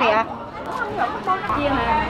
kìa chiên à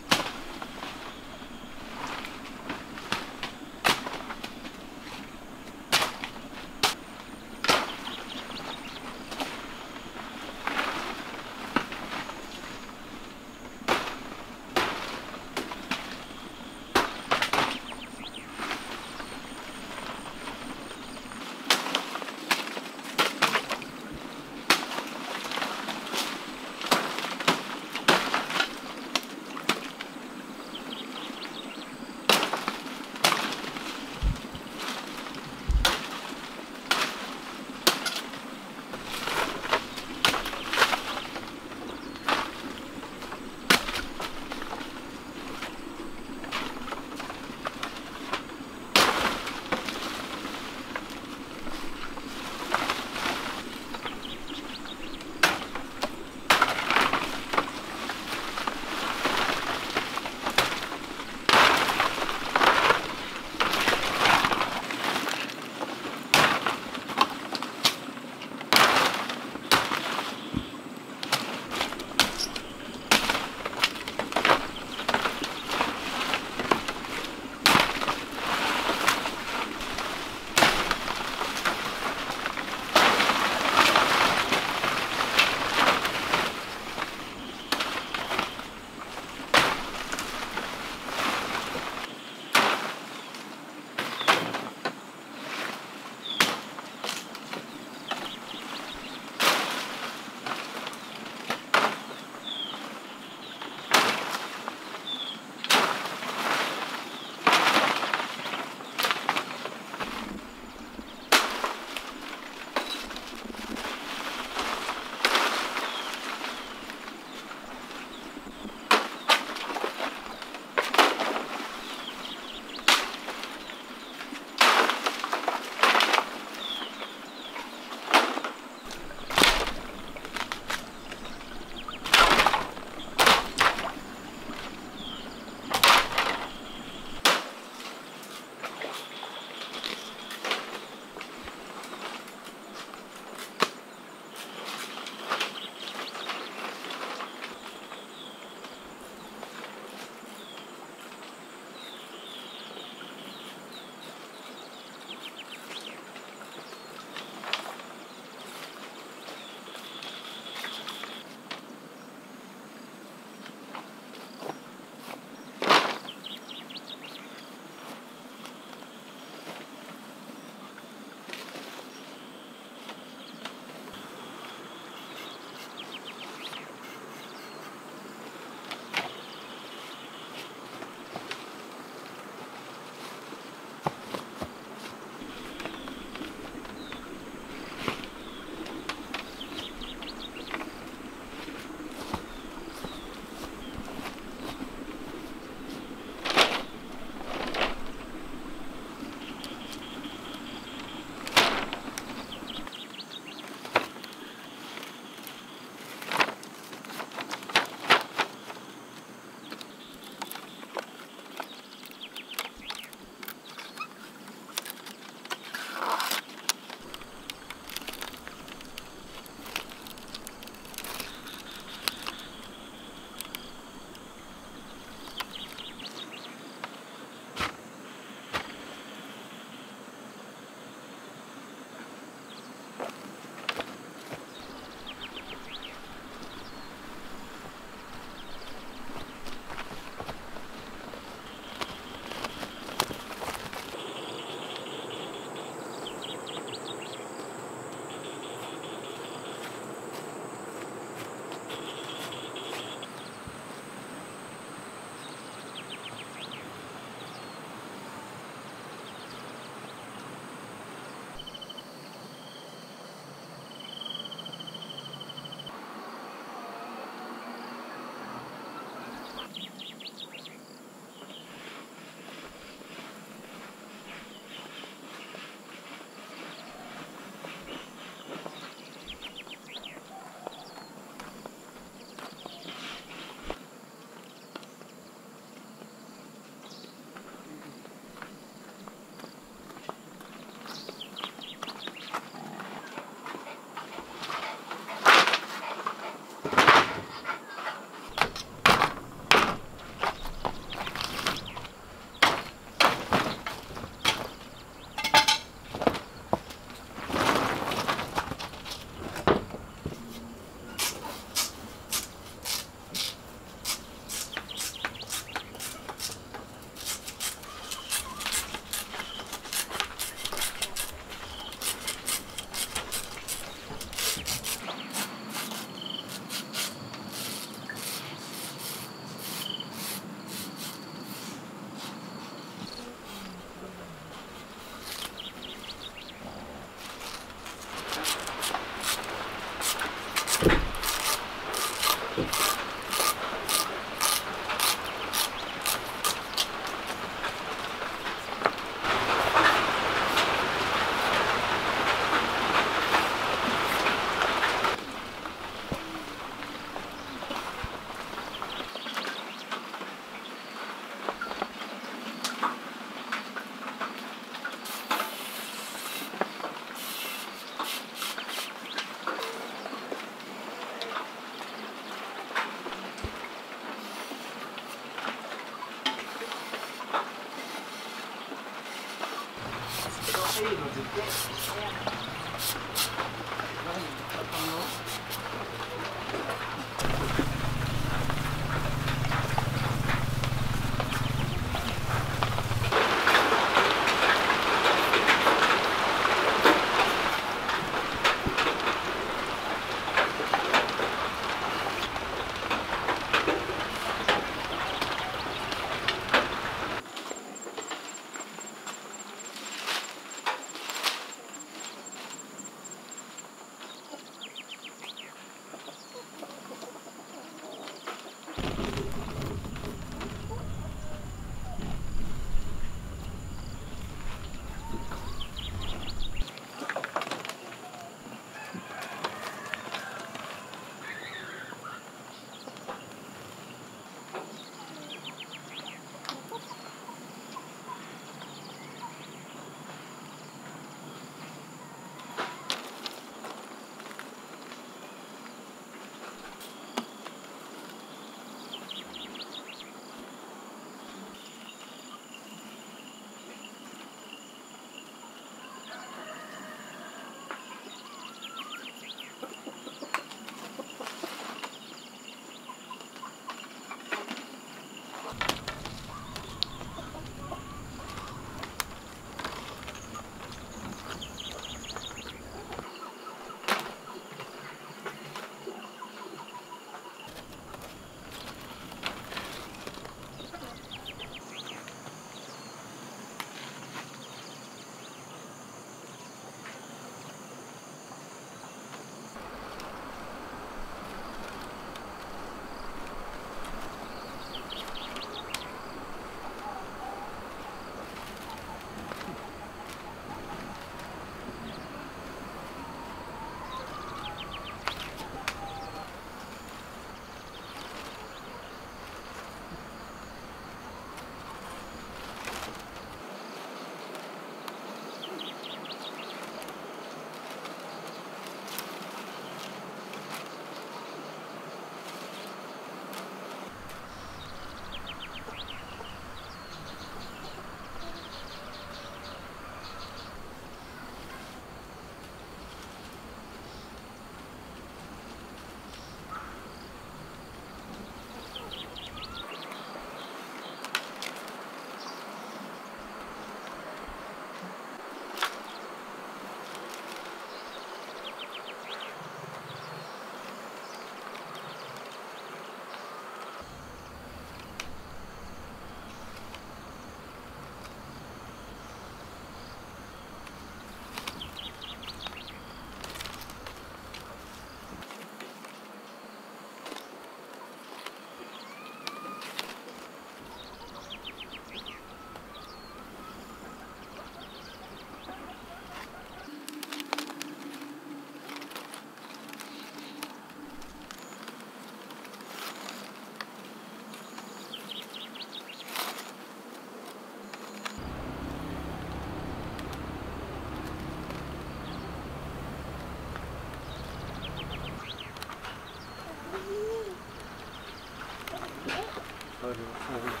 earlier before we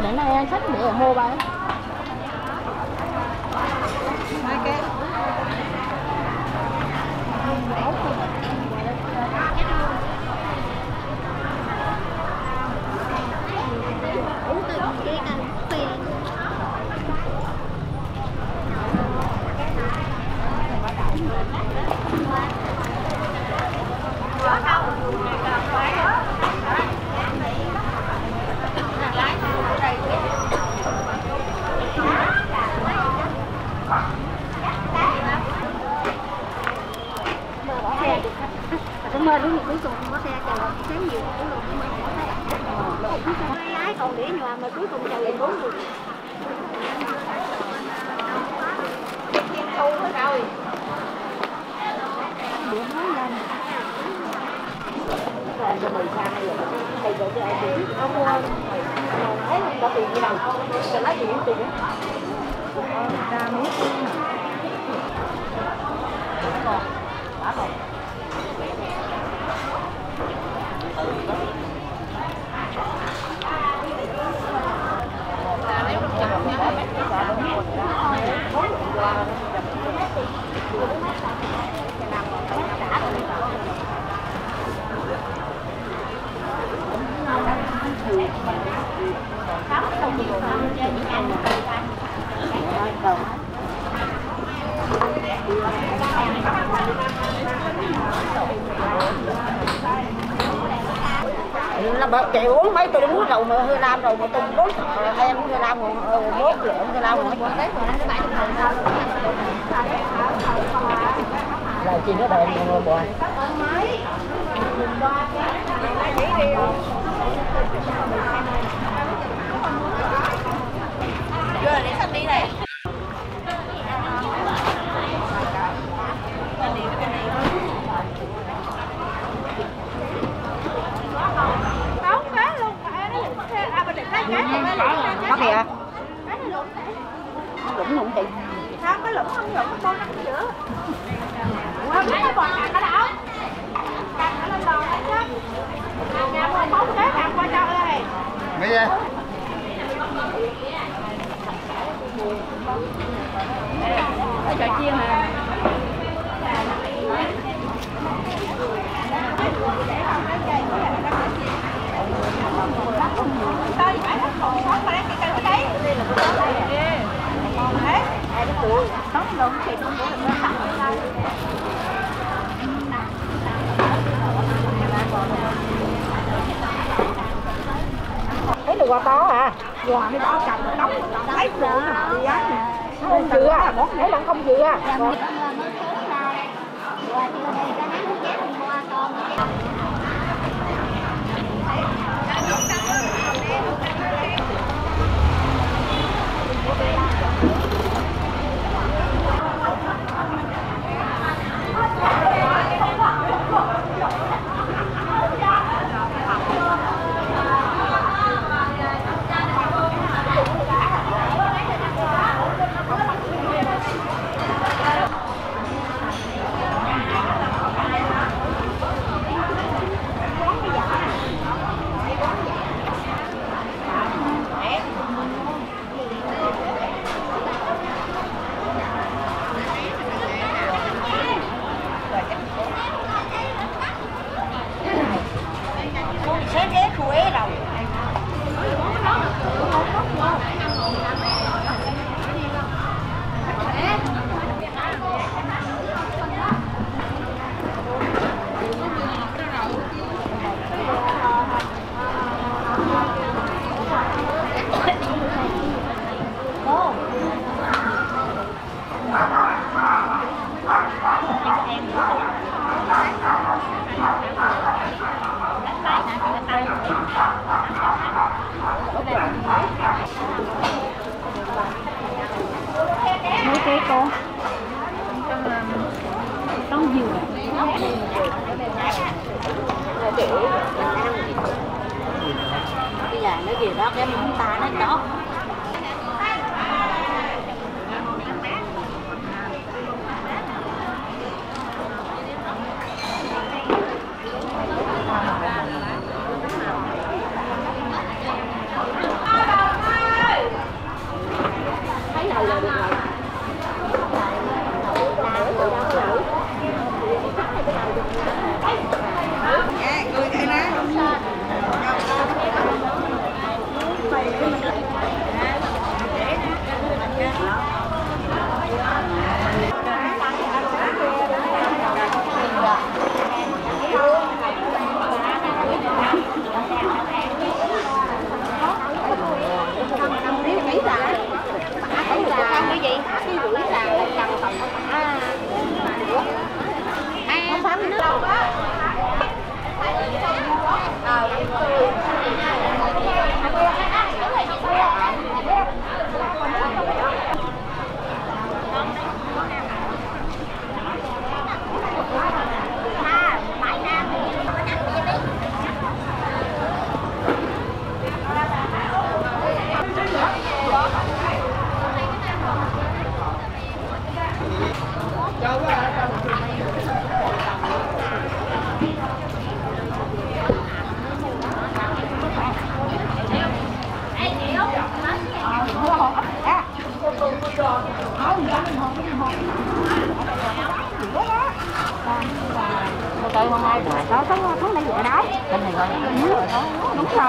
để này sách để mua bán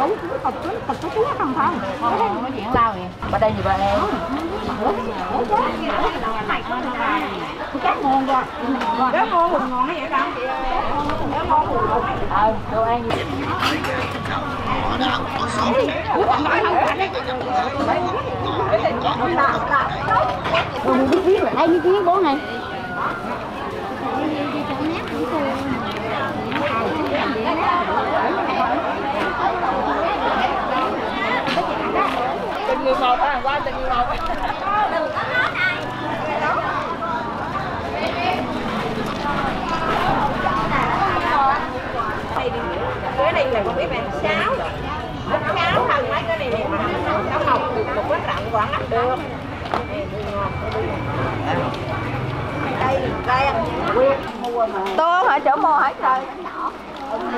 rồi thật cái thật cái túi không không Con nói chuyện lao vậy. Ở đây thì bà em. cá ngon. Rồi Đó ngon một ngon vậy đâu Đó ngon một ngon. Ờ, đồ ăn gì? Rồi biết biết là đây biết biết bố này Một à, qua người một. Cái này là cái bạn sáo. Sáo thằng mấy cái này này mà mọc được một cái rặng quảng ấp được. Đây đây tô hả chỗ mô hả trời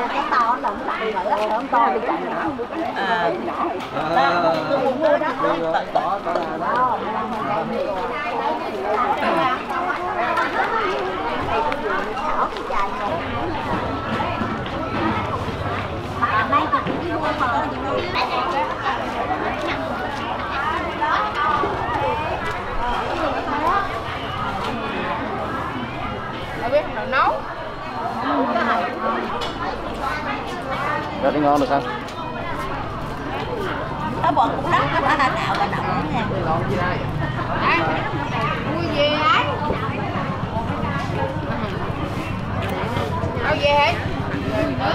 cái to nó lại rồi đó không to chạy nhỏ Đây chụp cái đua mà Ai biết nào nấu Đi ngon được không? nó bọn cũng lắm nó đã nào và nào nha. Mua gì ấy Đâu về mơ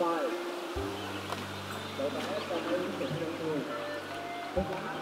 bài. Đó là trong những chuyện trong người.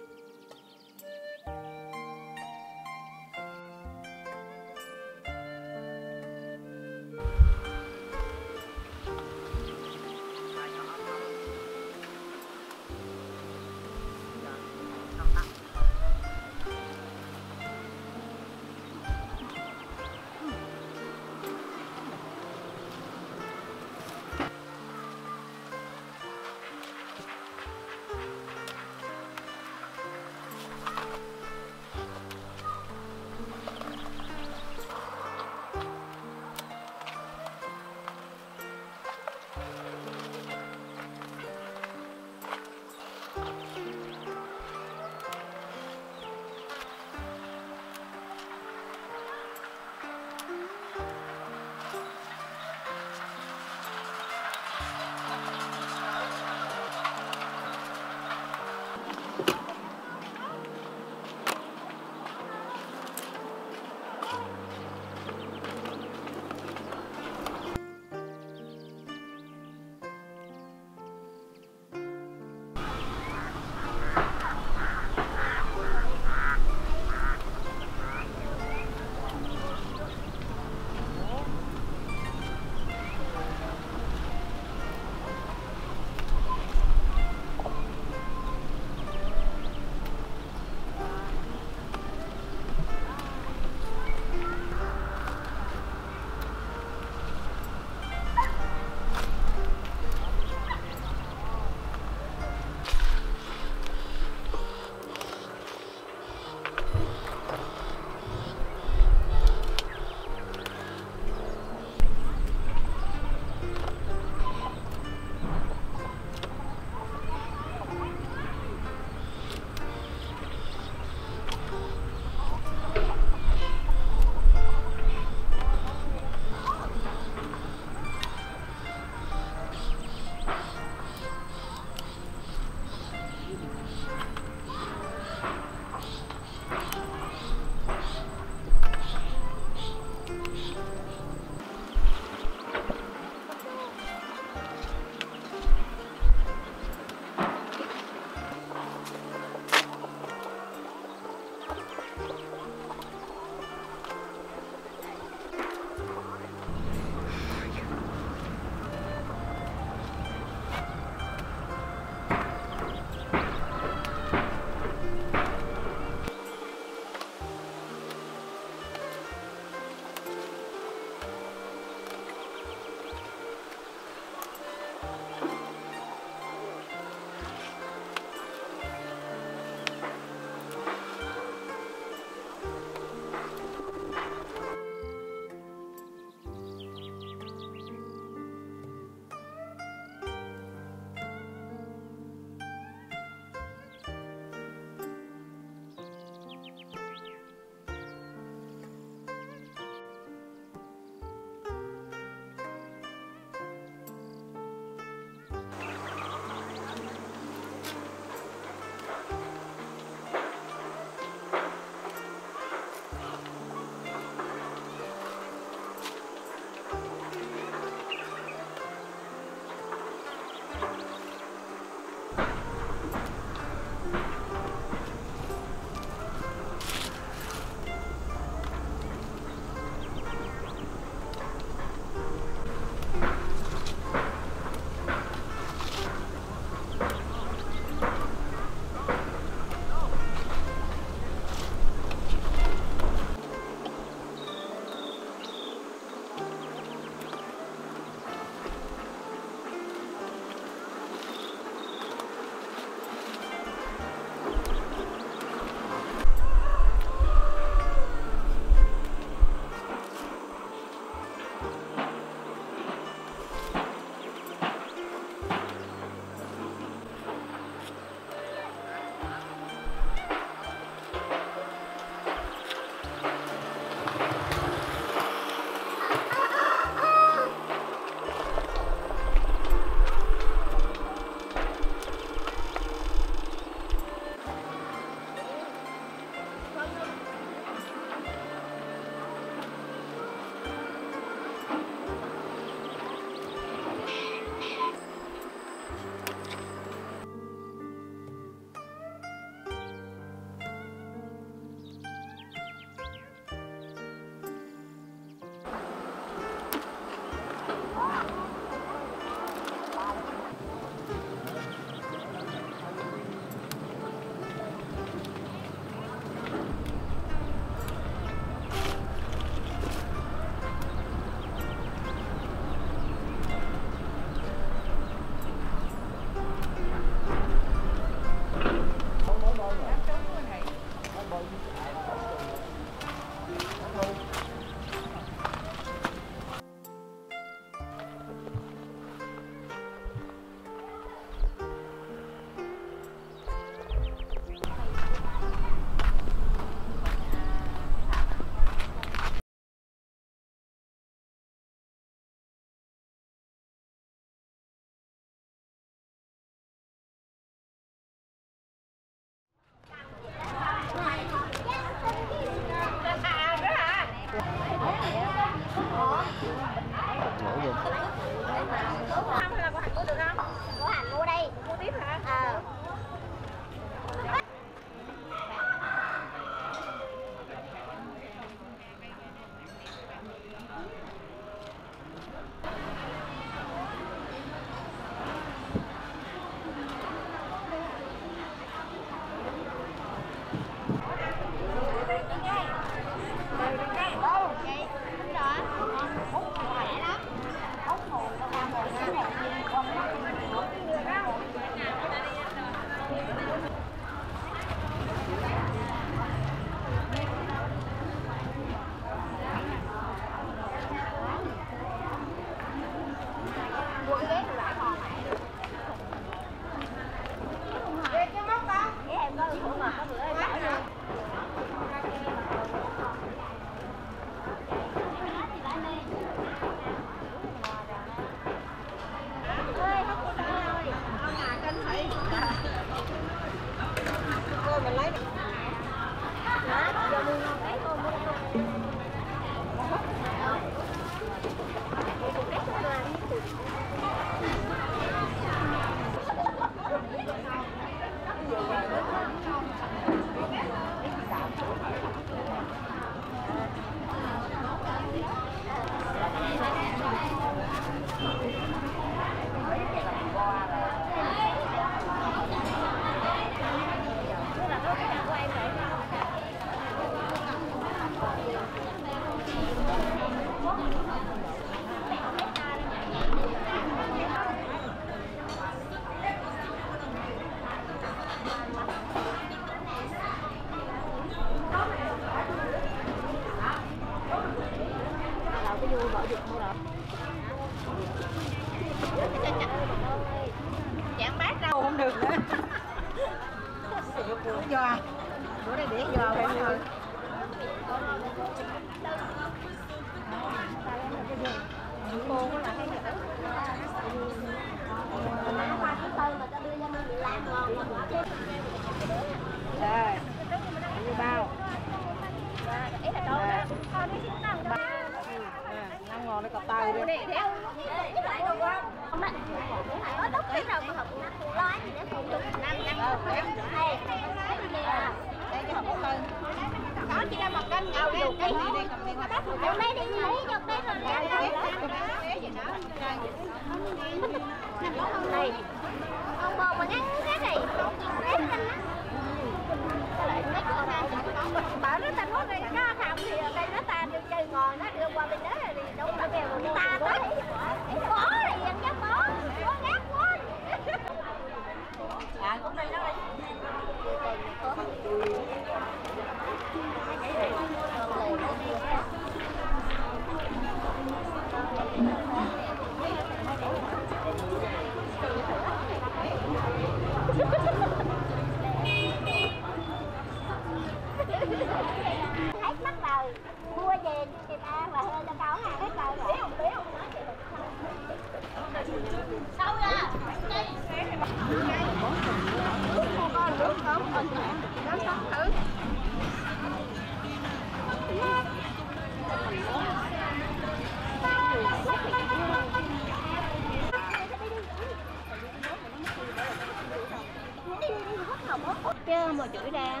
không mà chửi ra.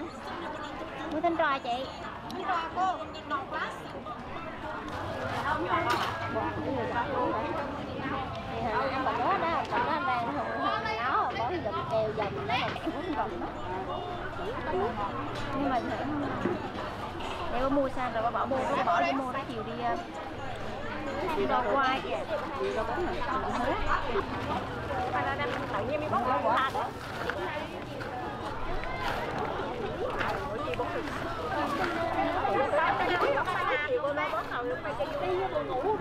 Mua thanh trò chị. Thanh trò cô non quá thì hình ăn bà đó đó bà đó đang hưởng nó bỏ dùm kèo dầm nó là uống gần đó nhưng mà thì không để bà mua sao rồi bà bỏ mua bà bỏ đi mua đó chiều đi à. đi đo quay đi đo bốn mình tự nhiên mình bóc lại Được mày.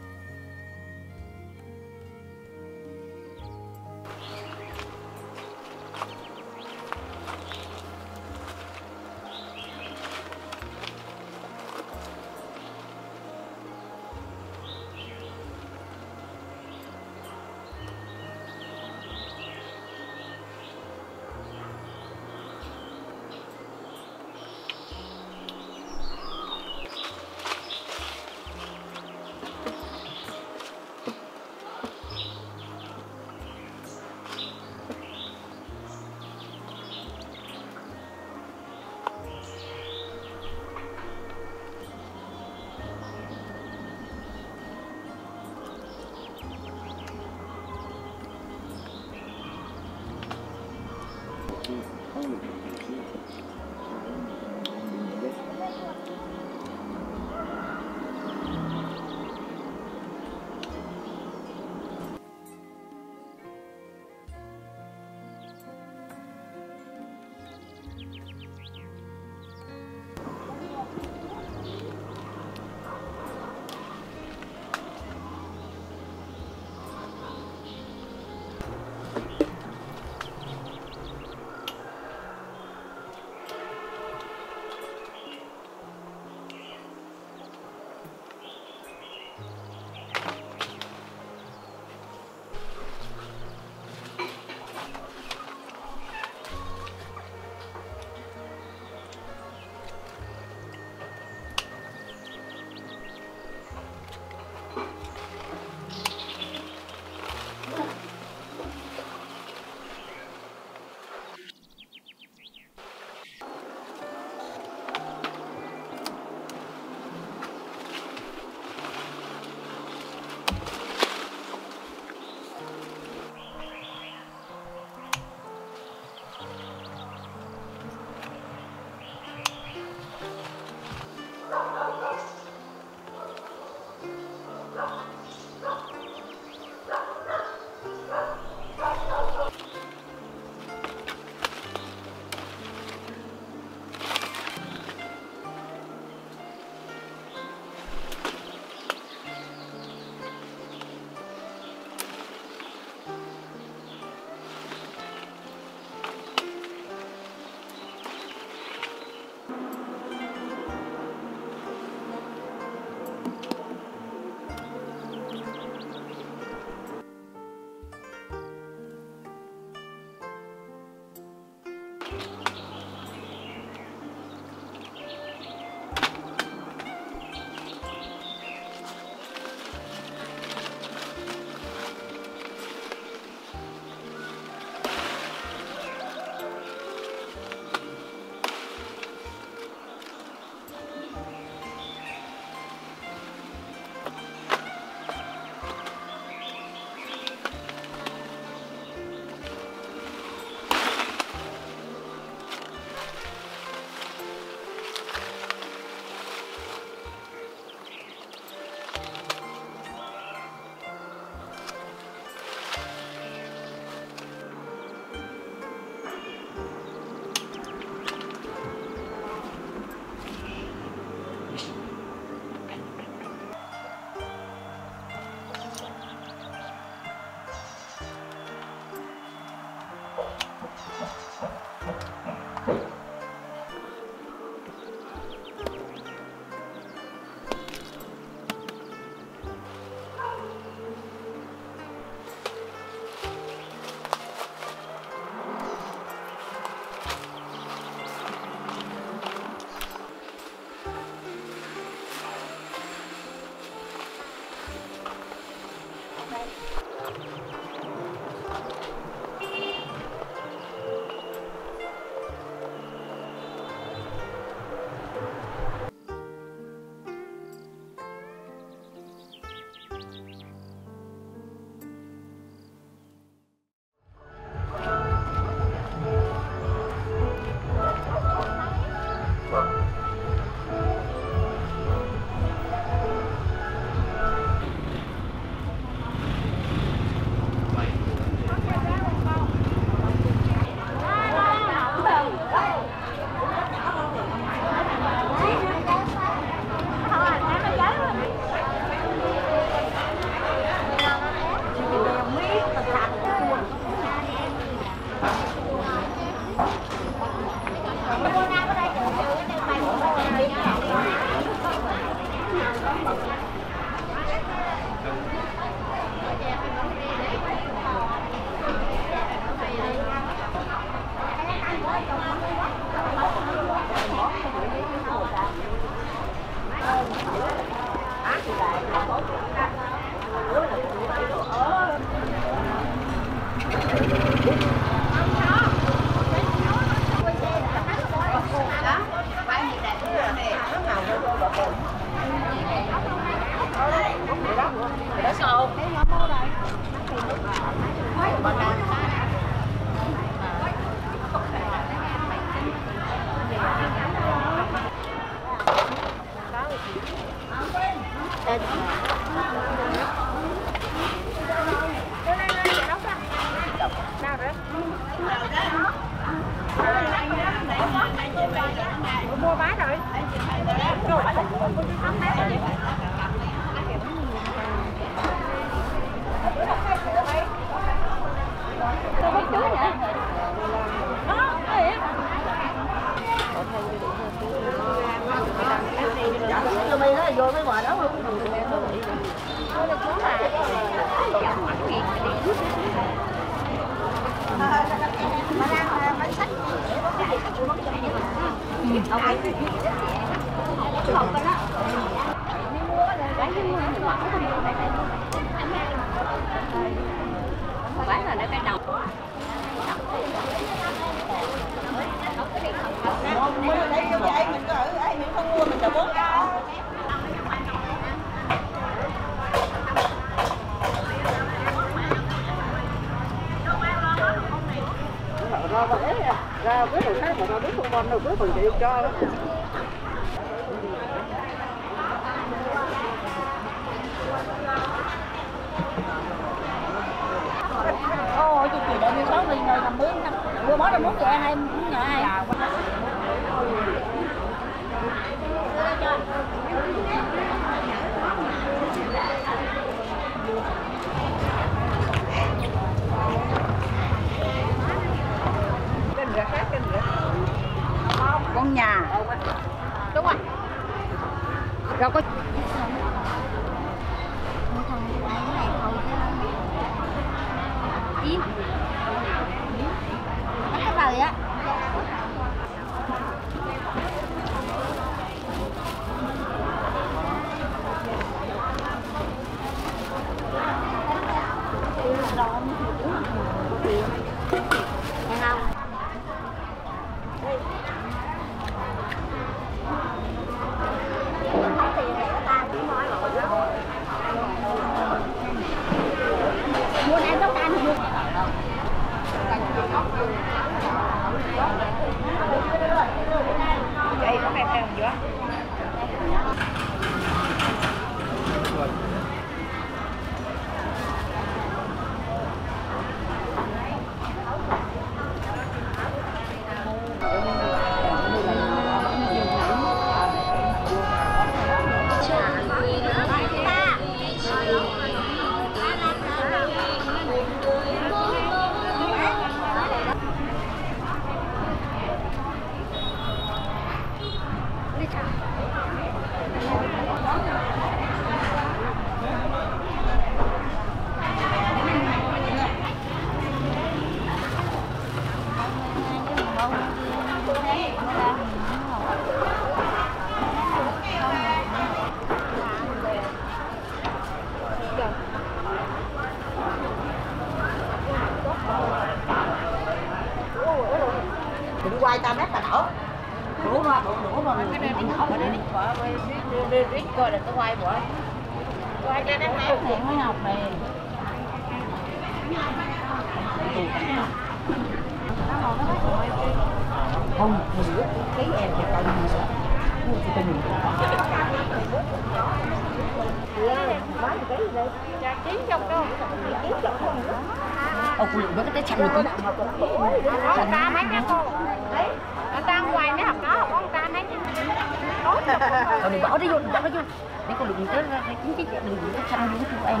đừng bỏ nó vô đừng bỏ nó vô để con đừng chết nó chính cái đừng có xanh đúng của em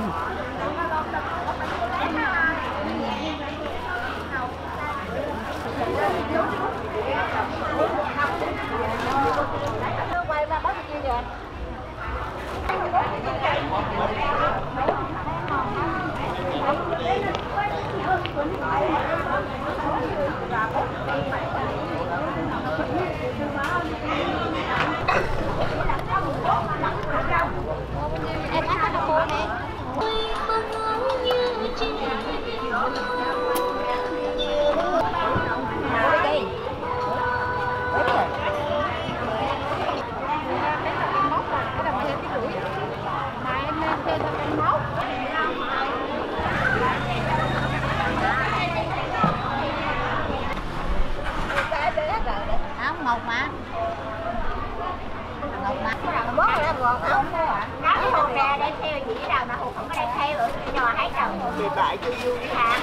đợi cho vui ha.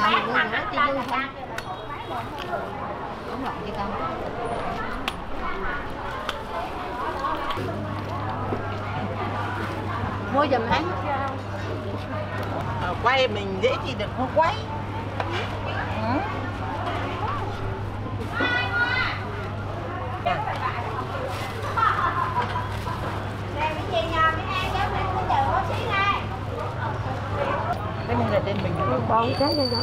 Bán mà nó cho vui ha đúng rồi chị con mua giùm anh. Ờ, quay mình dễ thì được không quay. bọn cái này nhỏ.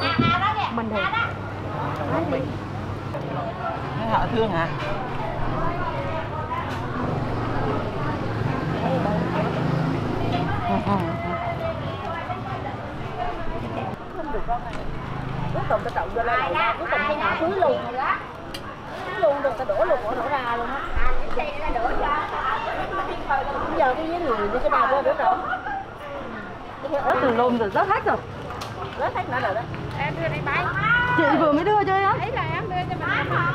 Mình được nói họ thương hả? Không được con này cuối cùng tao trộn vô luôn cuối cùng tao ngã xuống luôn rồi luôn được ta đổ luôn bỏ đổ ra luôn á giờ cái với người với cái đầu vô đổ rồi cái ớt từ luôn rồi rớt hết rồi đó nữa rồi đó. Em đưa đi bay chị vừa mới đưa chơi á ấy là em đưa cho mình.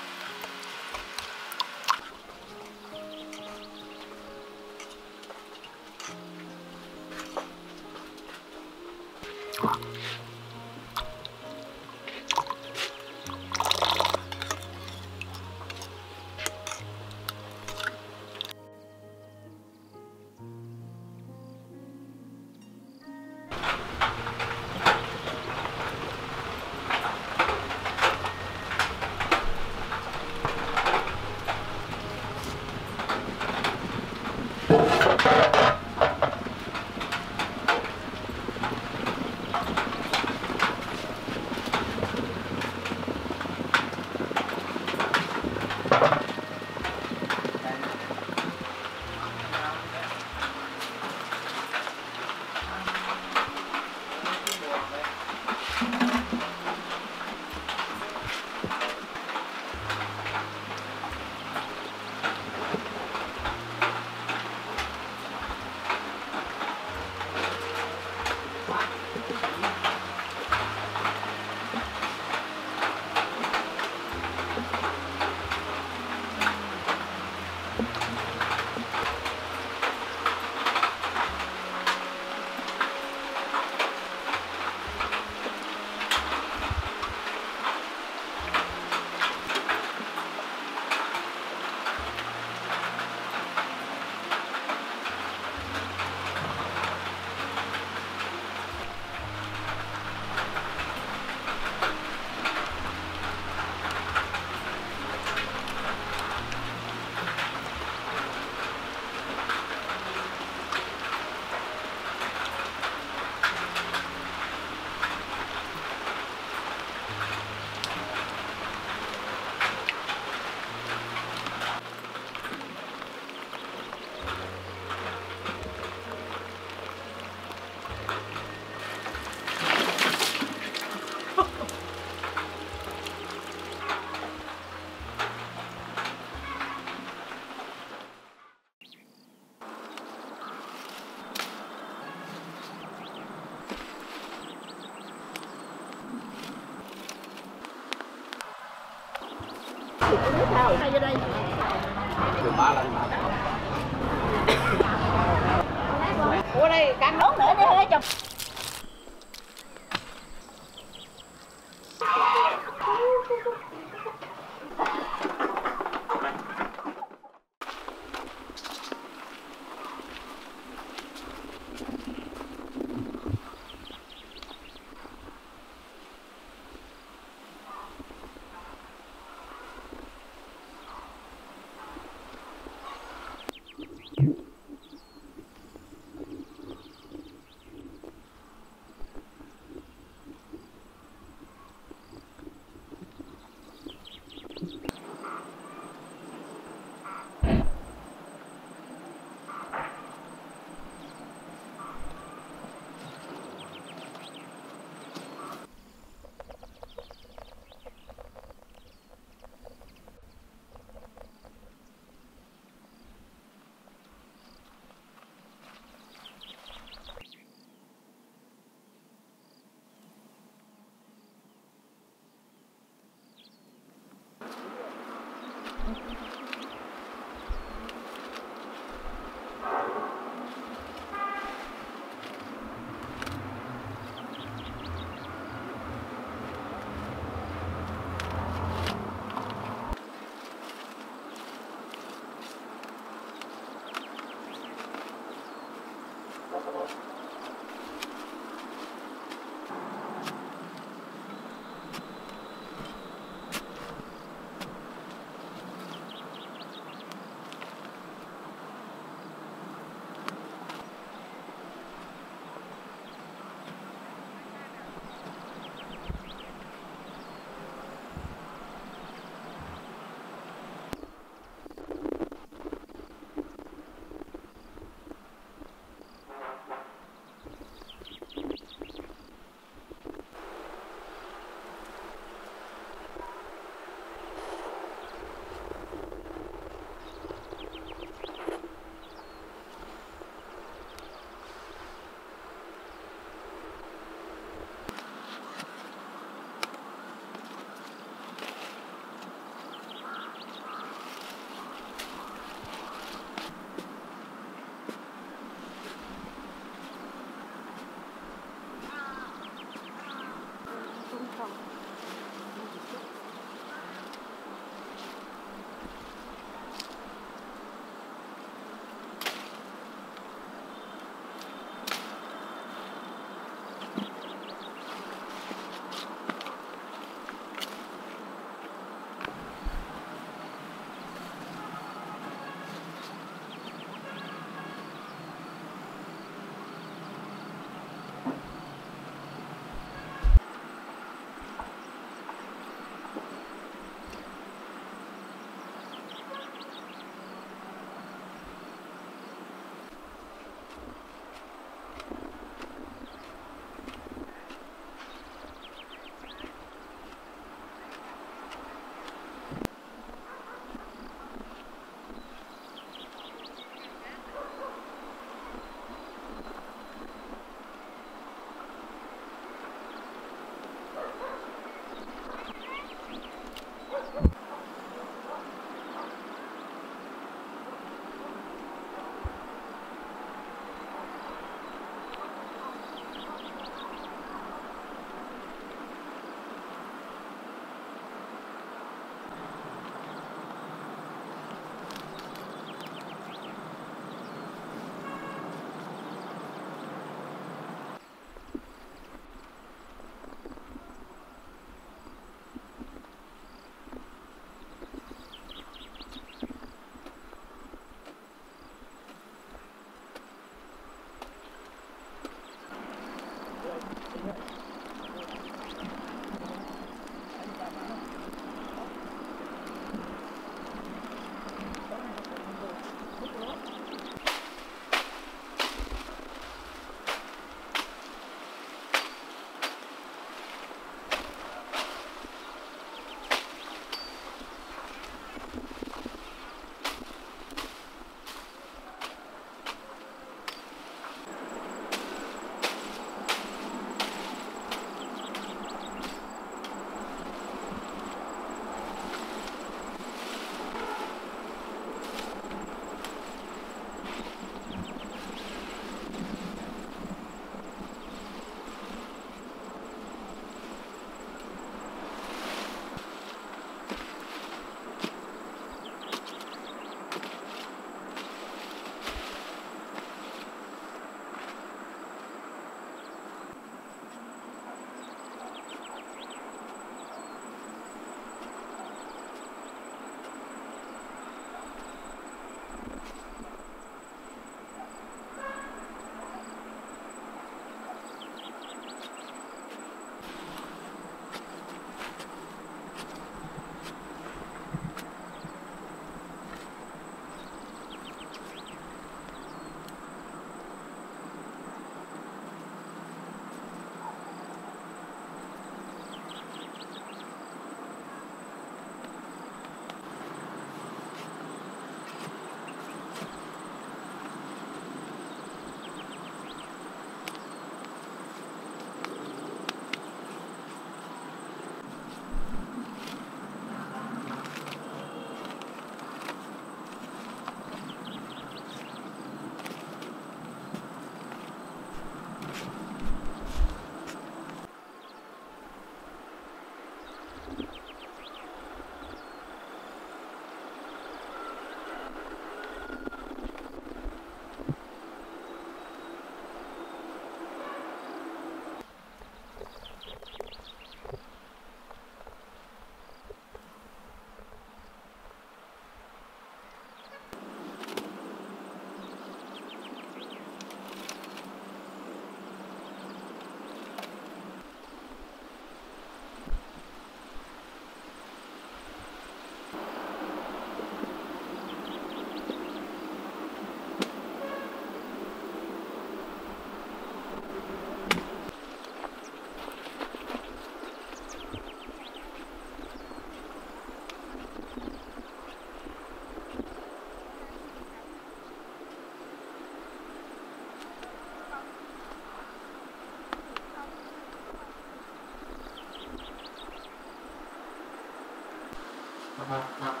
Mamá, mamá.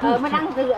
Ờ mới đang rửa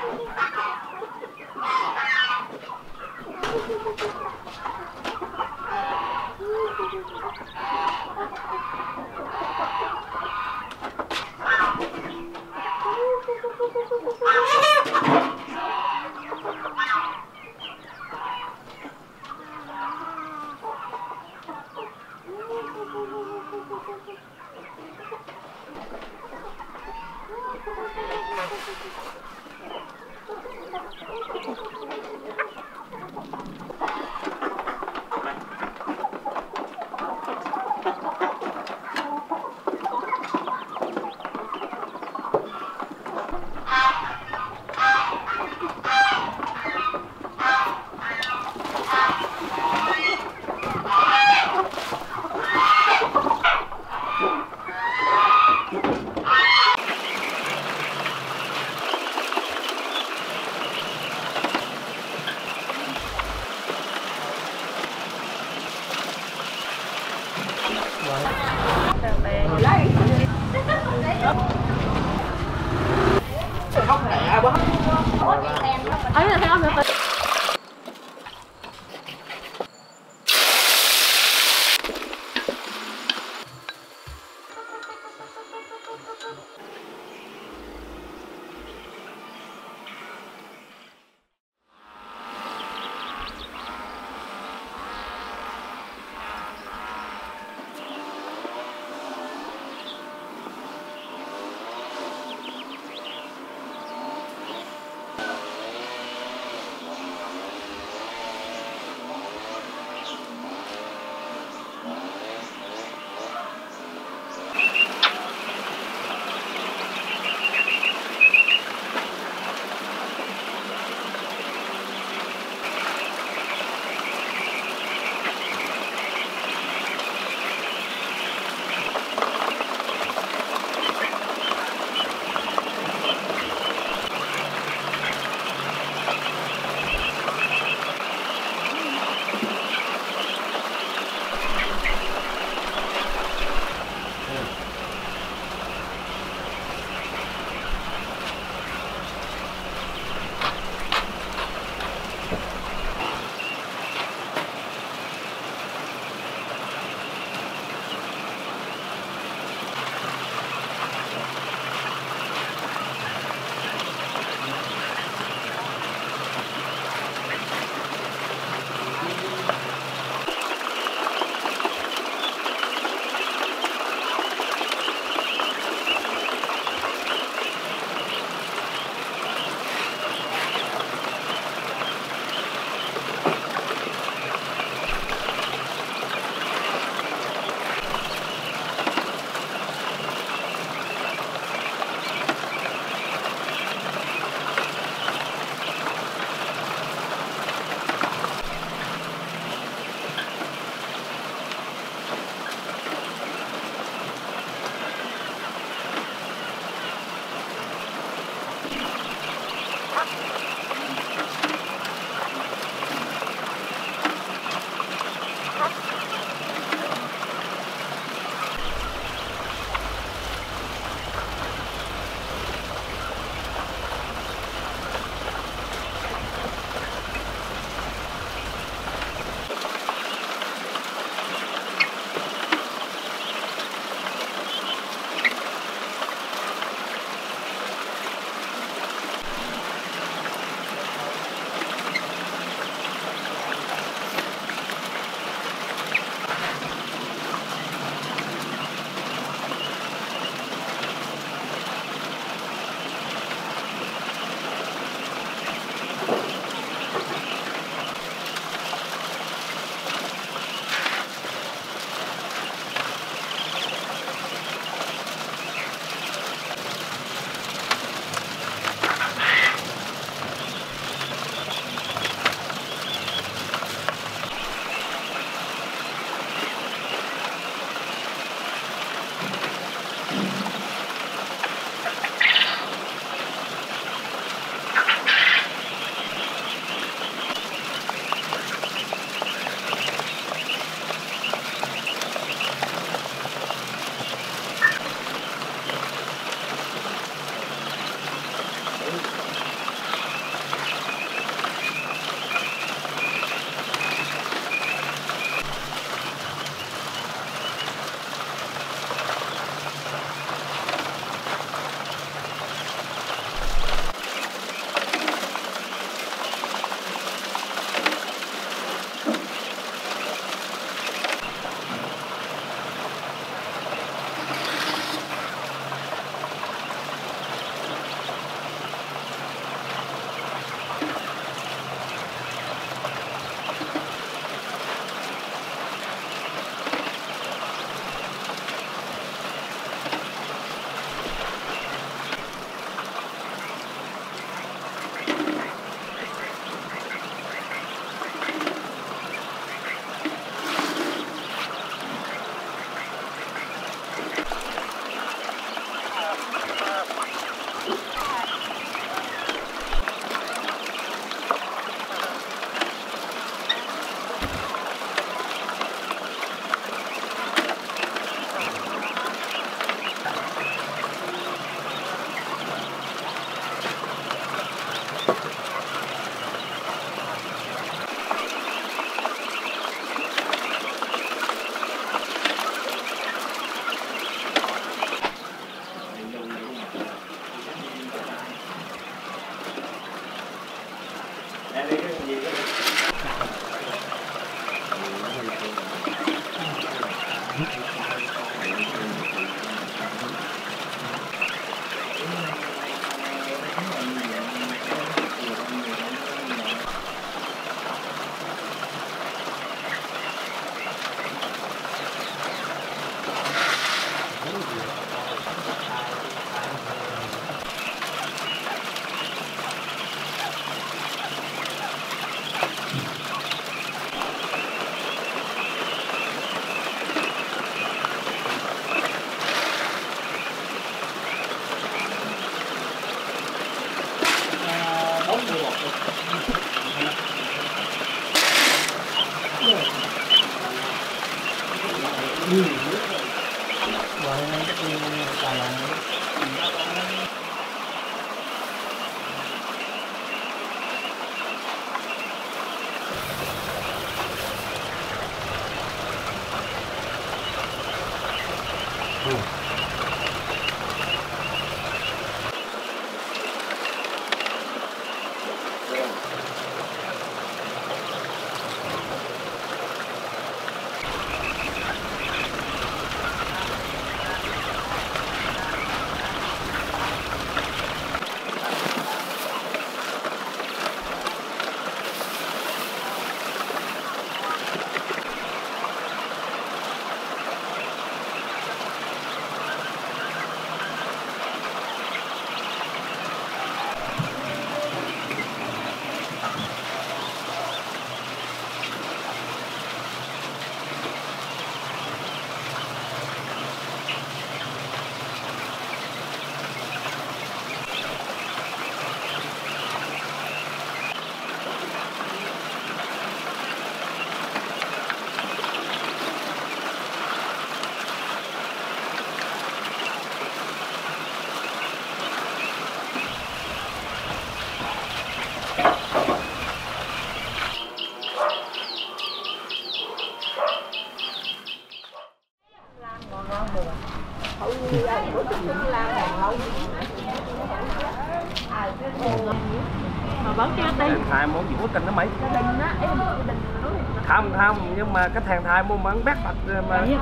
mà cái thằng Thái mua bán bát bạch mà dạ.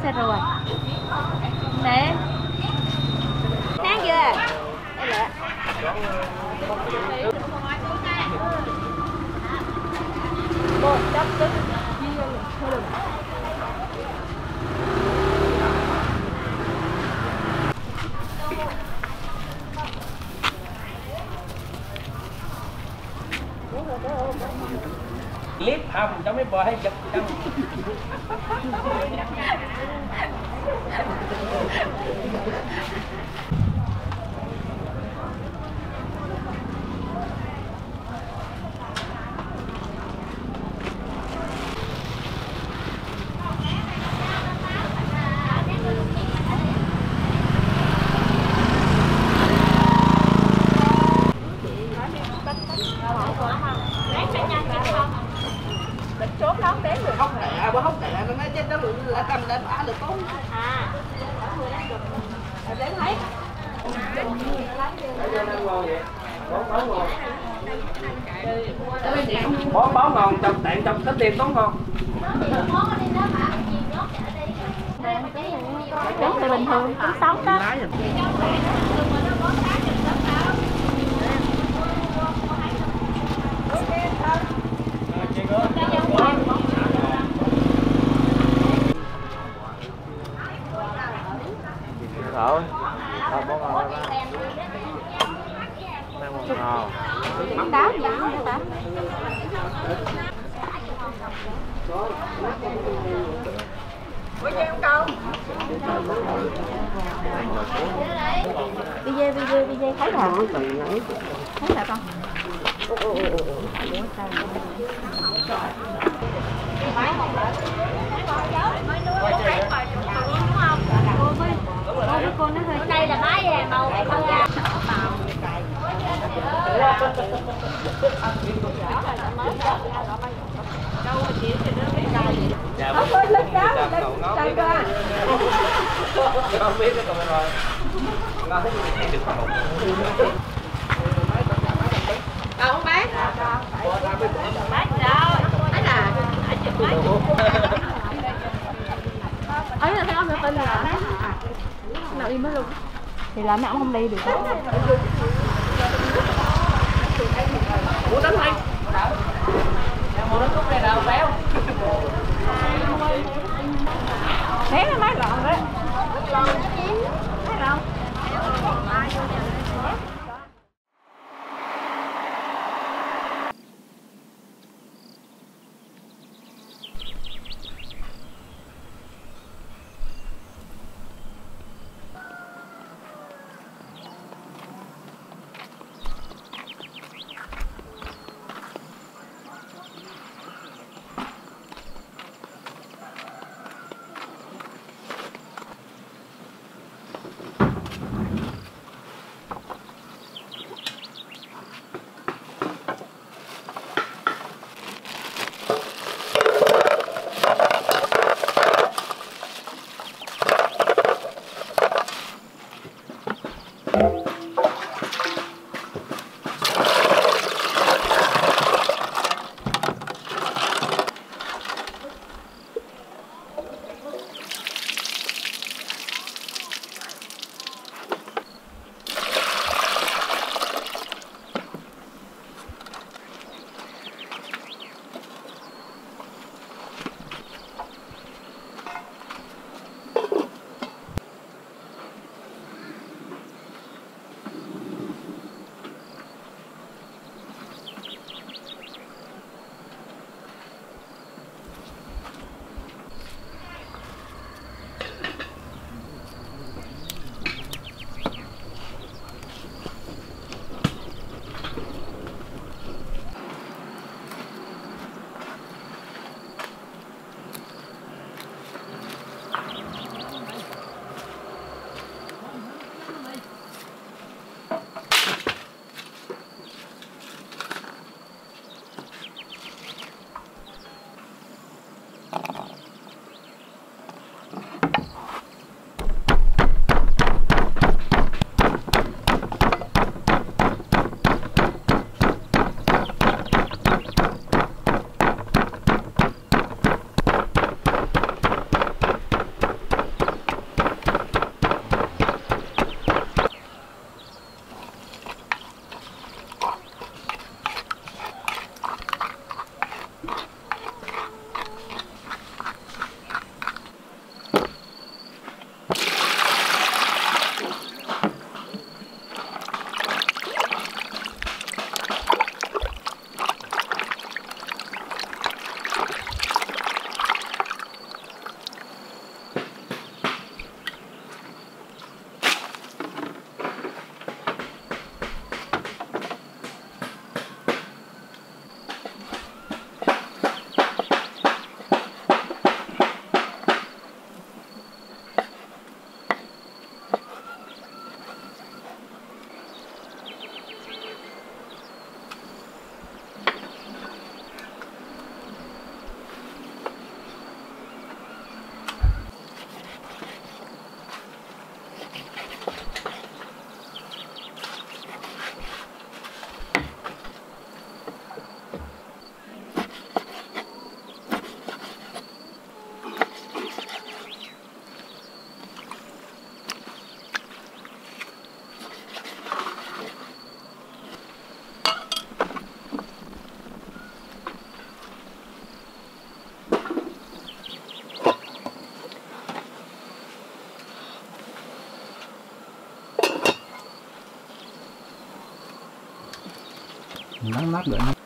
Cerro Guay. Thì làm nắng nát nữa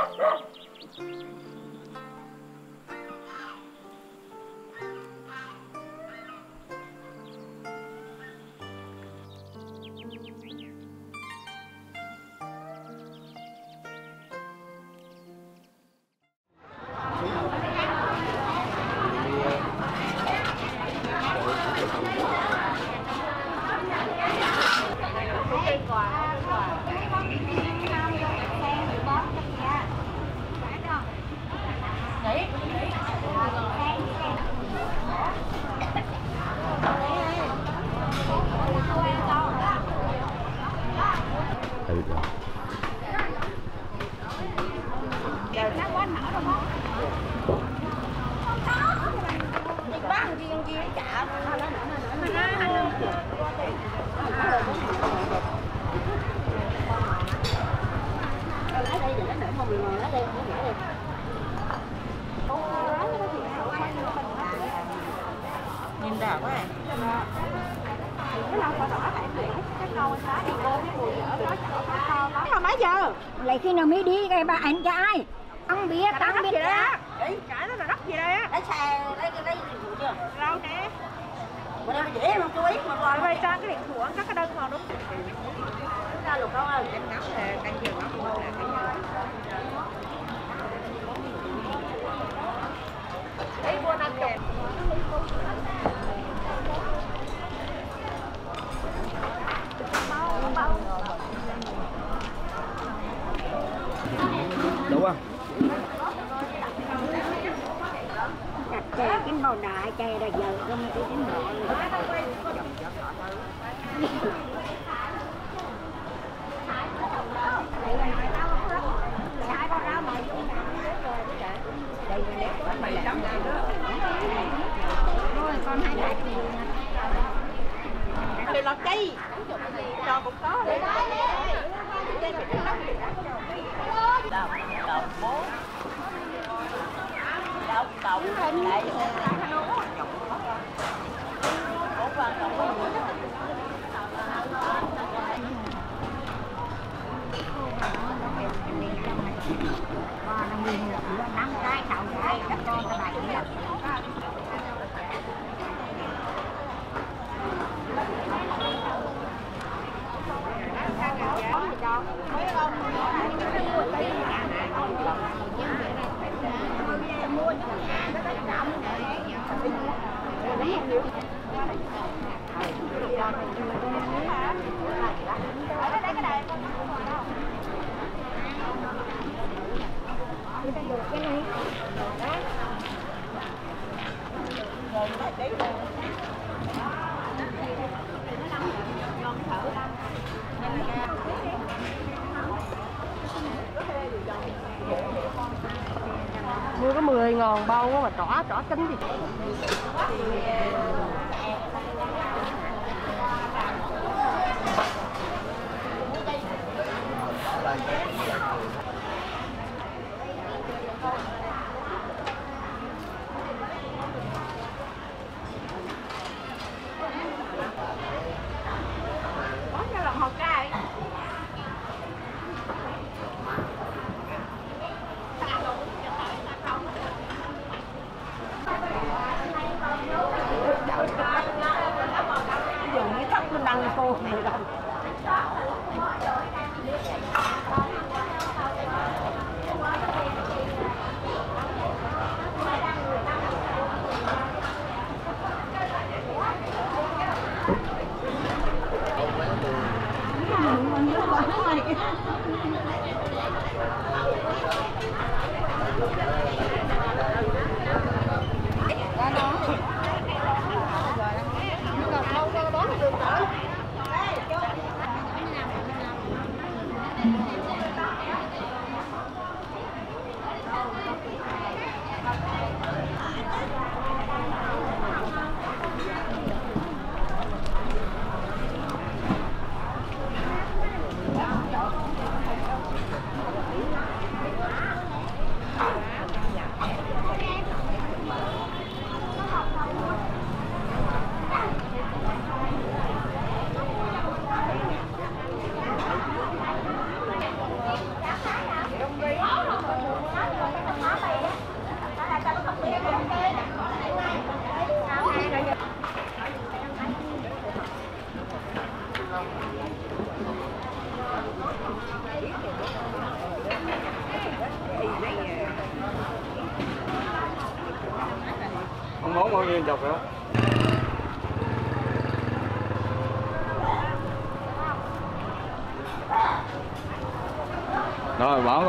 Ha ha! Cánh.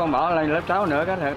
con bỏ lên lớp 6 nữa cái thật